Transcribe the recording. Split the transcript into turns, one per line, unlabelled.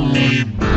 me